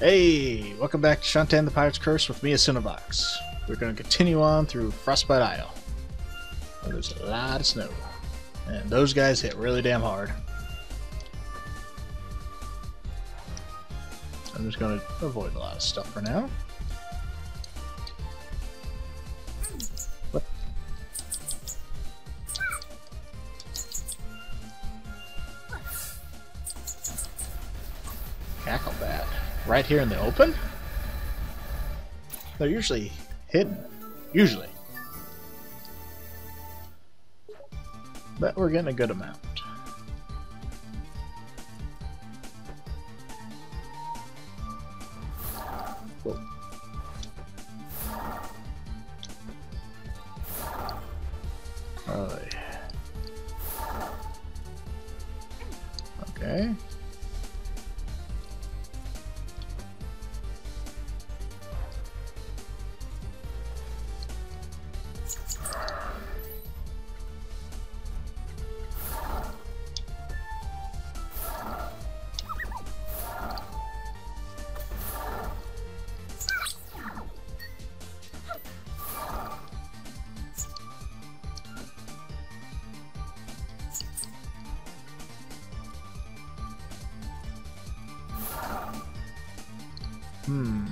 Hey, welcome back to Shantae the Pirate's Curse with me, Esunavox. We're going to continue on through Frostbite Isle. There's a lot of snow. And those guys hit really damn hard. I'm just going to avoid a lot of stuff for now. What? Cacklebat. Right here in the open? They're usually hidden. Usually. But we're getting a good amount. Whoa. Okay. Hmm.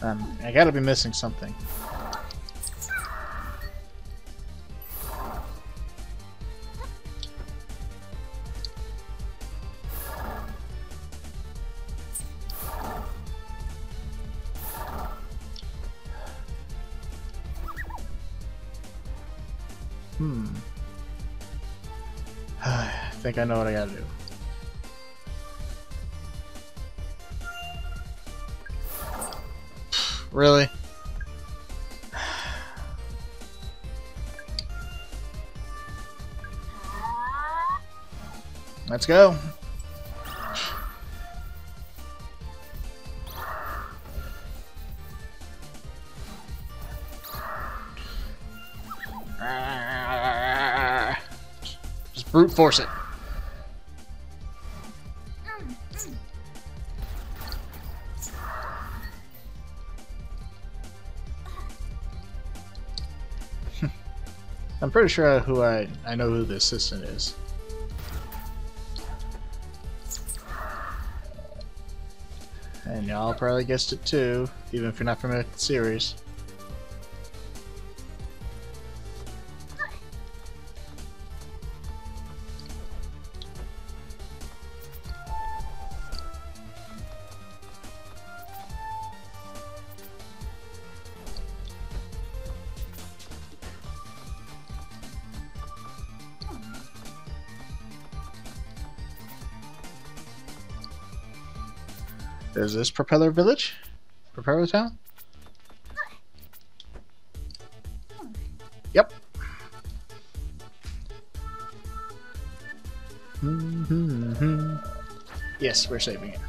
Um, I gotta be missing something. Hmm. I think I know what I gotta do. Really? Let's go. Just brute force it. Pretty sure who I I know who the assistant is. And y'all probably guessed it too, even if you're not familiar with the series. Is this Propeller Village? Propeller Town? Yep. Mm-hmm. hmm. Yes, we're saving it.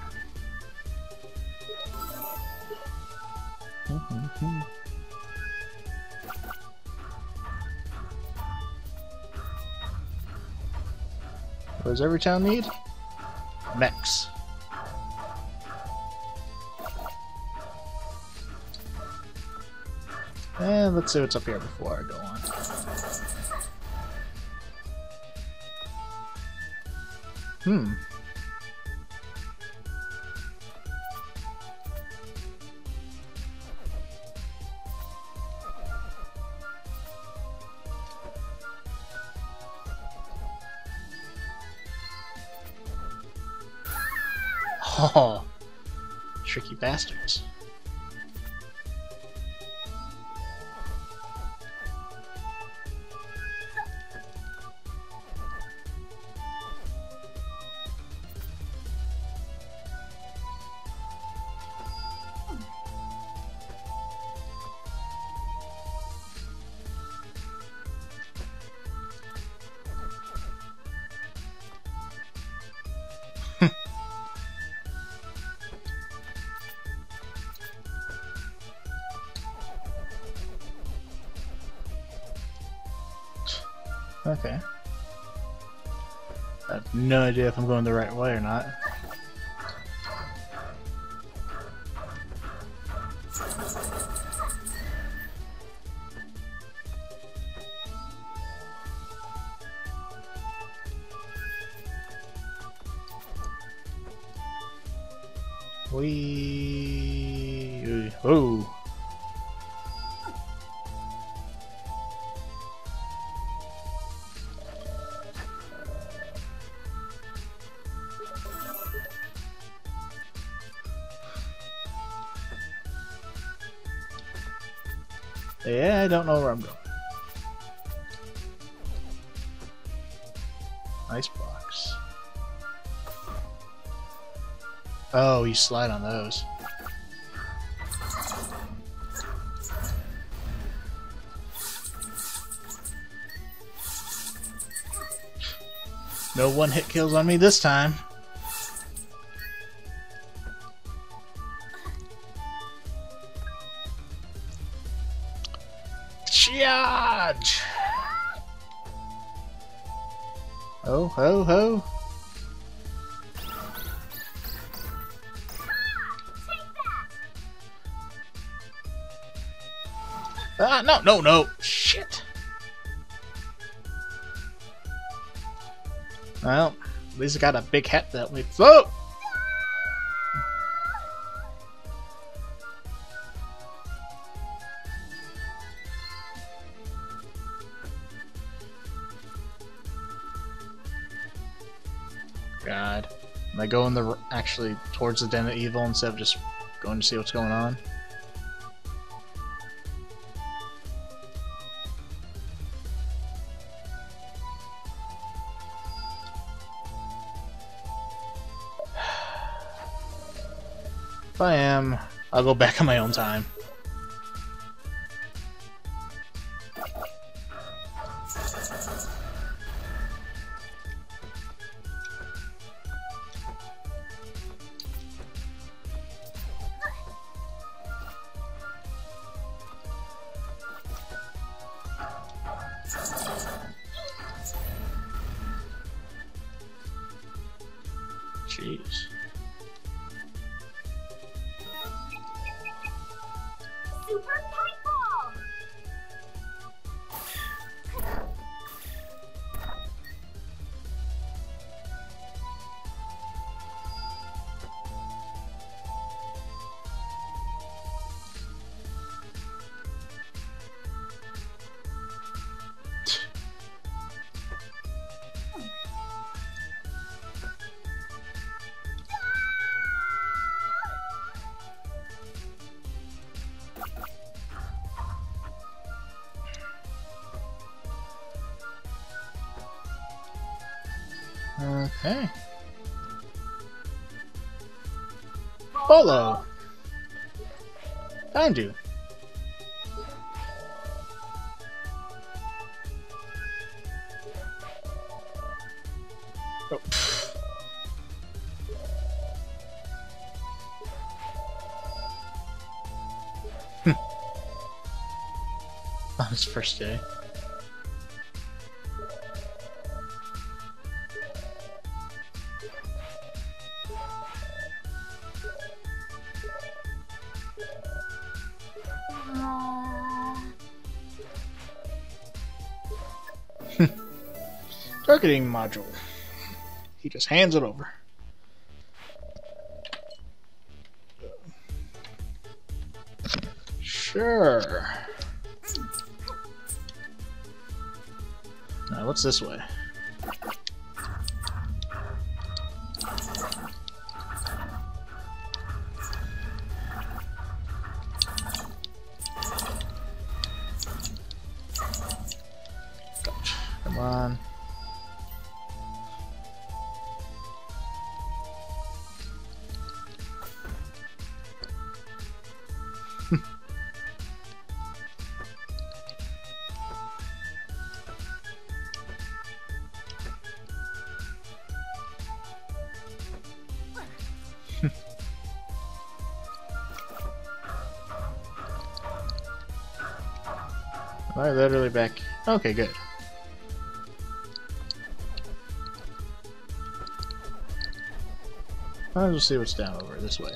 Mm-hmm. What does every town need? Mechs. And let's see what's up here before I go on. Hmm. Oh, tricky bastards. Okay. I have no idea if I'm going the right way or not. We oh Ice box. Oh, you slide on those. No one hit kills on me this time. Charge! Oh, ho, ho. Ah, no, no, no. Shit. Well, at least I got a big hat that we float. I going the actually towards the den of evil instead of just going to see what's going on? If I am, I'll go back on my own time. Okay. Follow. Found you. Oh. Hmm. On his first day. Targeting module. He just hands it over. Sure. Now, what's this way? I literally back? Okay, good. I'll just see what's down over this way.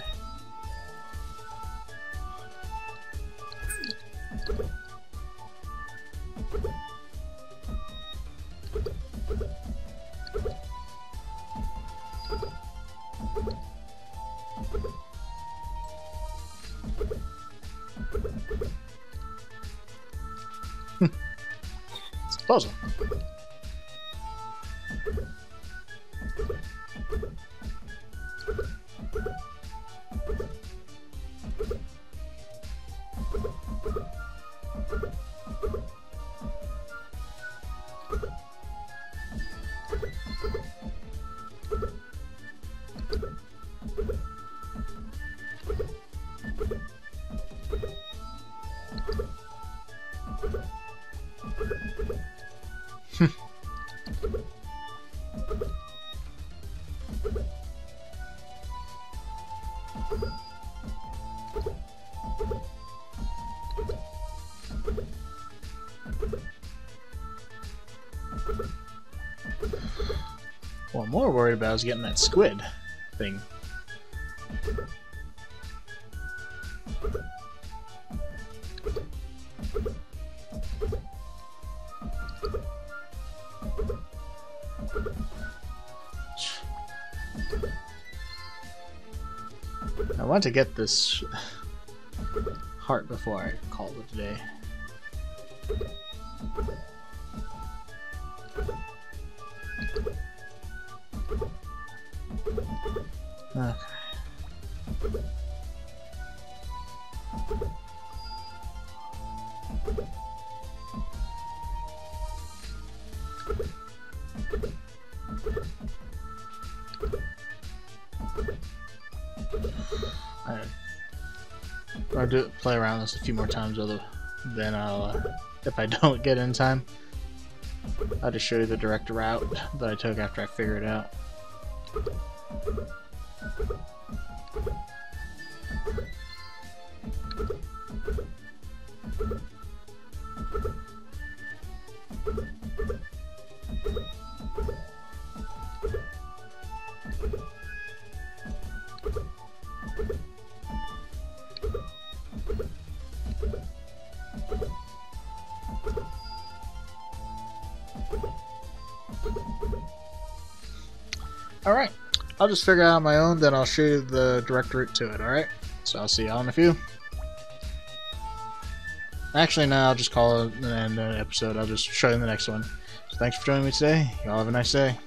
cosas. Worried about is getting that squid thing. I want to get this heart before I call it a day. Okay. Alright. I'll do play around this a few more times, other then I'll, uh, if I don't get in time, I'll just show you the direct route that I took after I figure it out. Alright, I'll just figure out on my own, then I'll show you the direct route to it, alright? So I'll see y'all in a few. Actually, no, I'll just call it an end of the episode. I'll just show you in the next one. So thanks for joining me today. Y'all have a nice day.